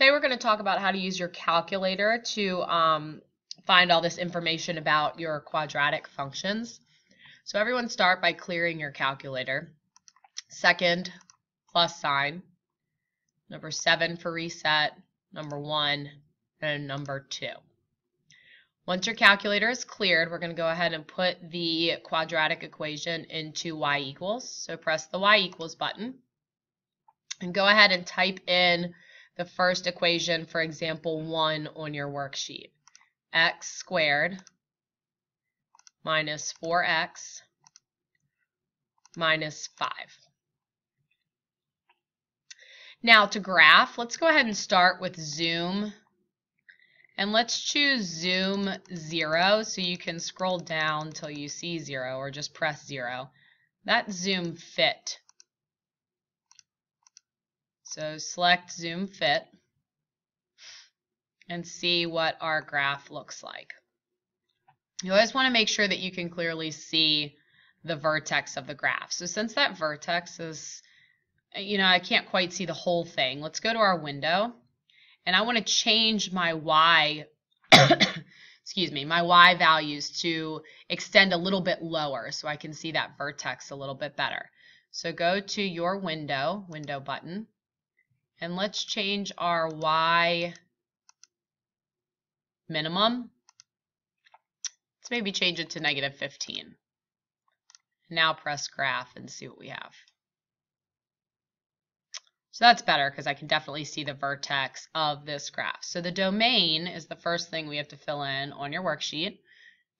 Today we're going to talk about how to use your calculator to um, find all this information about your quadratic functions. So everyone start by clearing your calculator. Second, plus sign. Number 7 for reset. Number 1 and number 2. Once your calculator is cleared, we're going to go ahead and put the quadratic equation into y equals. So press the y equals button and go ahead and type in the first equation, for example, 1 on your worksheet. x squared minus 4x minus 5. Now to graph, let's go ahead and start with zoom. And let's choose zoom 0 so you can scroll down until you see 0 or just press 0. That zoom fit. So select zoom fit and see what our graph looks like. You always want to make sure that you can clearly see the vertex of the graph. So since that vertex is, you know, I can't quite see the whole thing, let's go to our window and I want to change my y, excuse me, my y values to extend a little bit lower so I can see that vertex a little bit better. So go to your window, window button, and let's change our Y minimum. Let's maybe change it to negative 15. Now press graph and see what we have. So that's better because I can definitely see the vertex of this graph. So the domain is the first thing we have to fill in on your worksheet.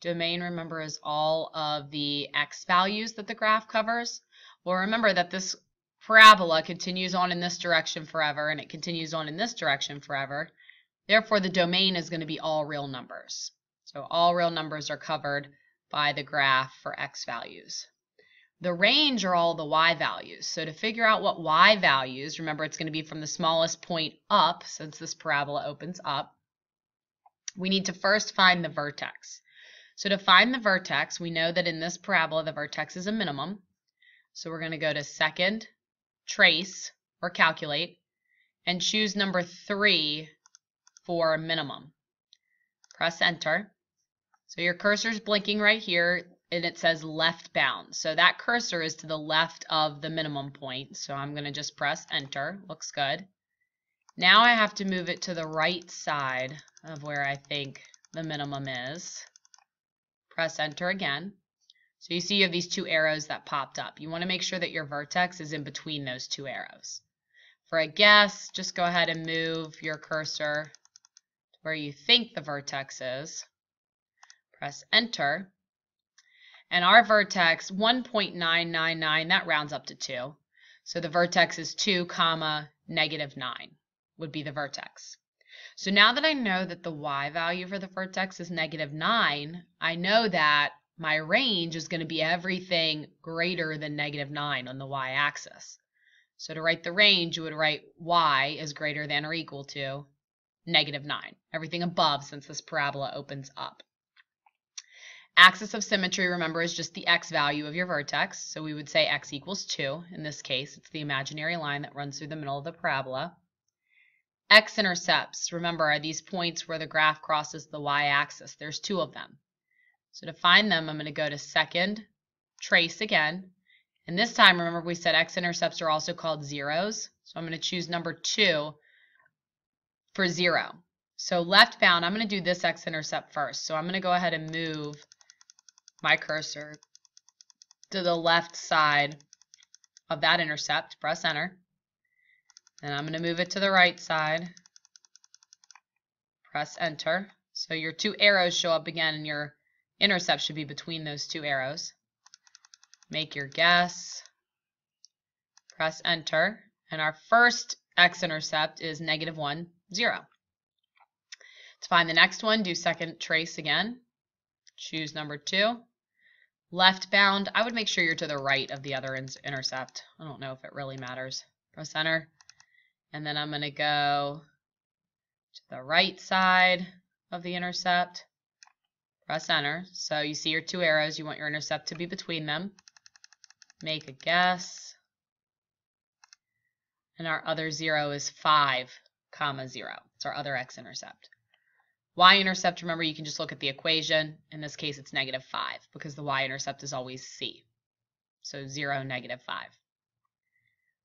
Domain, remember, is all of the x values that the graph covers. Well, remember that this parabola continues on in this direction forever and it continues on in this direction forever. Therefore, the domain is going to be all real numbers. So all real numbers are covered by the graph for x values. The range are all the y values. So to figure out what y values, remember it's going to be from the smallest point up, since this parabola opens up, we need to first find the vertex. So to find the vertex, we know that in this parabola, the vertex is a minimum. So we're going to go to second, trace or calculate and choose number three for minimum. Press enter. So your cursor is blinking right here and it says left bound. So that cursor is to the left of the minimum point. So I'm going to just press enter. Looks good. Now I have to move it to the right side of where I think the minimum is. Press enter again. So you see you have these two arrows that popped up. You want to make sure that your vertex is in between those two arrows. For a guess, just go ahead and move your cursor to where you think the vertex is. Press enter. And our vertex, 1.999, that rounds up to 2. So the vertex is 2 comma negative 9 would be the vertex. So now that I know that the y value for the vertex is negative 9, I know that my range is going to be everything greater than negative 9 on the y-axis. So to write the range, you would write y is greater than or equal to negative 9. Everything above since this parabola opens up. Axis of symmetry, remember, is just the x value of your vertex. So we would say x equals 2. In this case, it's the imaginary line that runs through the middle of the parabola. X-intercepts, remember, are these points where the graph crosses the y-axis. There's two of them. So to find them, I'm going to go to second, trace again. And this time, remember we said x-intercepts are also called zeros. So I'm going to choose number 2 for 0. So left bound, I'm going to do this x-intercept first. So I'm going to go ahead and move my cursor to the left side of that intercept. Press enter. And I'm going to move it to the right side. Press enter. So your two arrows show up again and your Intercept should be between those two arrows. Make your guess. Press enter. And our first x-intercept is negative 1, 0. To find the next one, do second trace again. Choose number 2. Left bound, I would make sure you're to the right of the other intercept. I don't know if it really matters. Press enter. And then I'm going to go to the right side of the intercept press enter. So you see your two arrows, you want your intercept to be between them. Make a guess. And our other zero is 5. comma 0. It's our other x-intercept. Y-intercept, remember, you can just look at the equation. In this case, it's negative 5 because the y-intercept is always c. So 0, negative 5.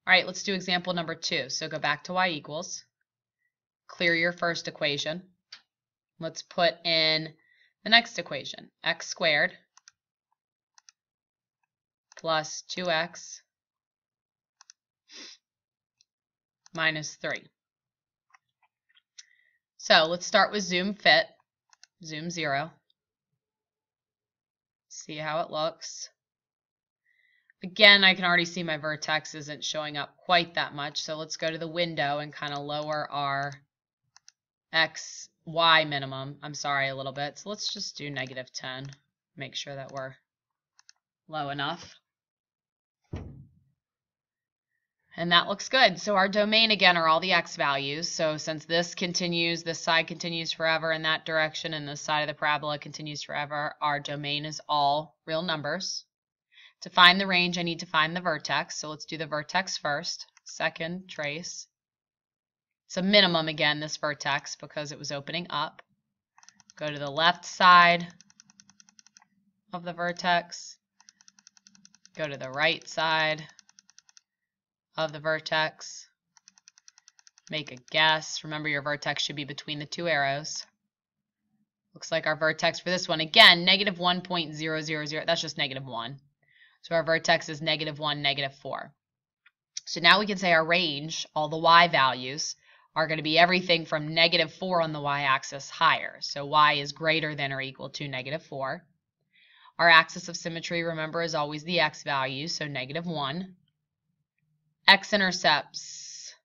All right, let's do example number 2. So go back to y equals. Clear your first equation. Let's put in the next equation, x squared plus 2x minus 3. So let's start with zoom fit, zoom 0. See how it looks. Again, I can already see my vertex isn't showing up quite that much, so let's go to the window and kind of lower our x, y minimum, I'm sorry, a little bit. So let's just do negative 10, make sure that we're low enough. And that looks good. So our domain, again, are all the x values. So since this continues, this side continues forever in that direction, and this side of the parabola continues forever, our domain is all real numbers. To find the range, I need to find the vertex. So let's do the vertex first. Second, trace. It's a minimum, again, this vertex, because it was opening up. Go to the left side of the vertex. Go to the right side of the vertex. Make a guess. Remember your vertex should be between the two arrows. Looks like our vertex for this one, again, negative 1.000. That's just negative 1. So our vertex is negative 1, negative 4. So now we can say our range, all the y values, are going to be everything from negative 4 on the y-axis higher. So y is greater than or equal to negative 4. Our axis of symmetry, remember, is always the x value, so negative 1 x-intercepts,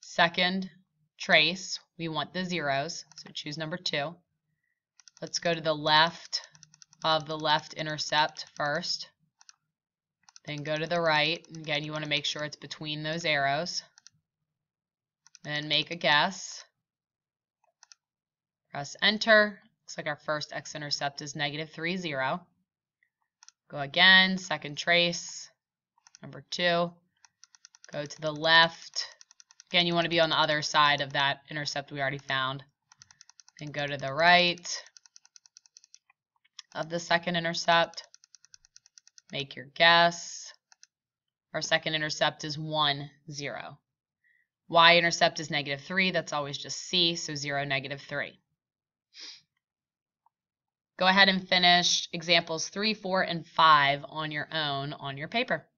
second trace, we want the zeros, so choose number two. Let's go to the left of the left intercept first. Then go to the right. Again, you want to make sure it's between those arrows. Then make a guess. Press enter. Looks like our first x-intercept is negative 3, 0. Go again, second trace, number 2. Go to the left. Again, you want to be on the other side of that intercept we already found. And go to the right of the second intercept. Make your guess. Our second intercept is 1, 0. Y-intercept is negative 3. That's always just C, so 0, negative 3. Go ahead and finish examples 3, 4, and 5 on your own on your paper.